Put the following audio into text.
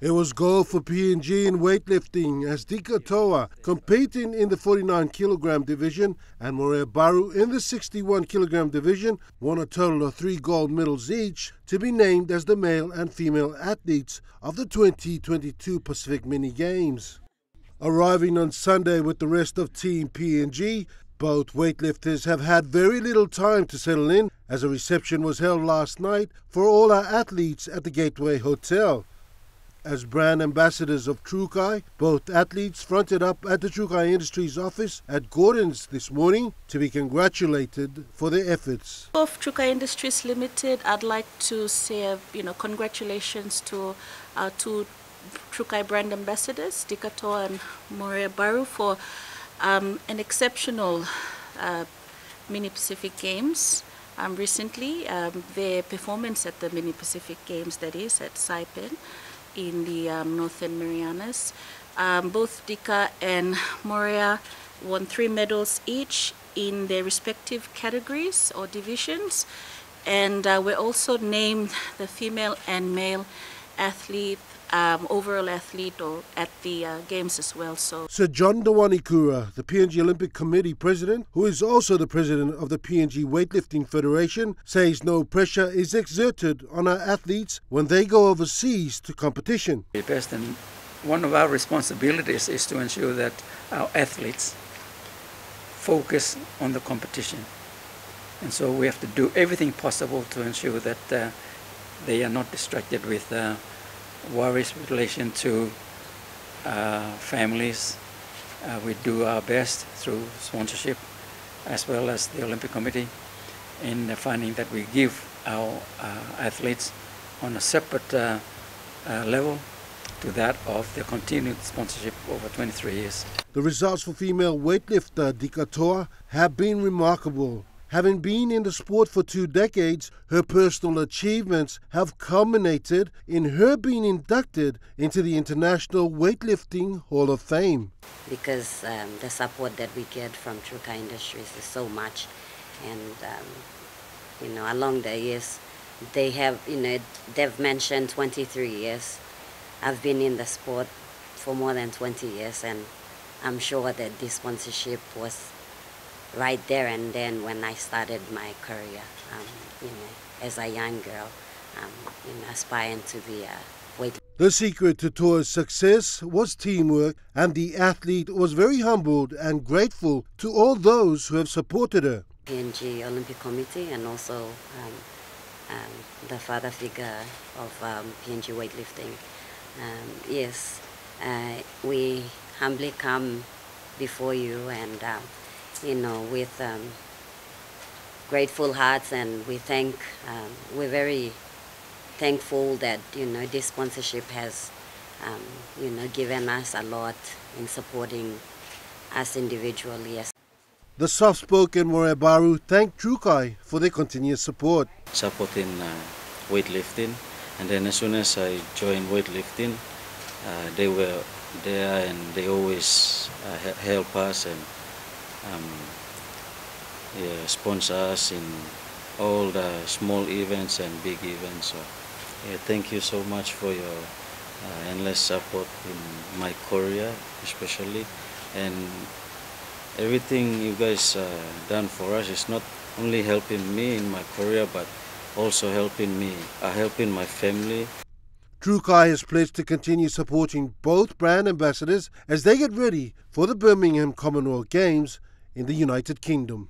It was gold for PNG in weightlifting as Dika Toua competing in the 49 kilogram division and Morea Baru in the 61 kilogram division won a total of three gold medals each to be named as the male and female athletes of the 2022 Pacific Mini Games. Arriving on Sunday with the rest of Team PNG, both weightlifters have had very little time to settle in as a reception was held last night for all our athletes at the Gateway Hotel as brand ambassadors of Trukai. Both athletes fronted up at the Trukai Industries office at Gordon's this morning to be congratulated for their efforts. Of Trukai Industries Limited, I'd like to say, you know, congratulations to our two Trukai brand ambassadors, Dika Toua and Morea Baru, for um, an exceptional uh, Mini Pacific Games. Um, recently, um, their performance at the Mini Pacific Games, that is, at Saipan, in the um, Northern Marianas. Um, both Dika and Morea won three medals each in their respective categories or divisions. And uh, we're also named the female and male athlete um, overall athlete or at the uh, games as well. So Sir John Dawanincura, the PNG Olympic Committee president, who is also the president of the PNG Weightlifting Federation, says no pressure is exerted on our athletes when they go overseas to competition. President, one of our responsibilities is to ensure that our athletes focus on the competition. And so we have to do everything possible to ensure that uh, they are not distracted with uh, worries with relation to uh, families. Uh, we do our best through sponsorship as well as the Olympic Committee in the finding that we give our uh, athletes on a separate uh, uh, level to that of the continued sponsorship over 23 years. The results for female weightlifter Dika Toua have been remarkable. Having been in the sport for two decades, her personal achievements have culminated in her being inducted into the International Weightlifting Hall of Fame. Because um, the support that we get from Trukai Industries is so much, and um, you know, along the years, they have, you know, they've mentioned 23 years. I've been in the sport for more than 20 years, and I'm sure that this sponsorship was right there and then when I started my career, um, you know, as a young girl, um, you know, aspiring to be a weight. The secret to Toua's success was teamwork, and the athlete was very humbled and grateful to all those who have supported her. PNG Olympic Committee and also um, um, the father figure of um, PNG weightlifting. Um, yes, uh, we humbly come before you and um, you know, with um, grateful hearts, and we thank. Um, we're very thankful that you know this sponsorship has, um, you know, given us a lot in supporting us individually. The soft-spoken Morea Baru thanked Trukai for their continuous support. Supporting uh, weightlifting, and then as soon as I joined weightlifting, uh, they were there and they always uh, help us and um, yeah, sponsor us in all the small events and big events. So, yeah, thank you so much for your uh, endless support in my career, especially, and everything you guys uh, done for us is not only helping me in my career, but also helping me, uh, helping my family. Trukai has pledged to continue supporting both brand ambassadors as they get ready for the Birmingham Commonwealth Games in the United Kingdom.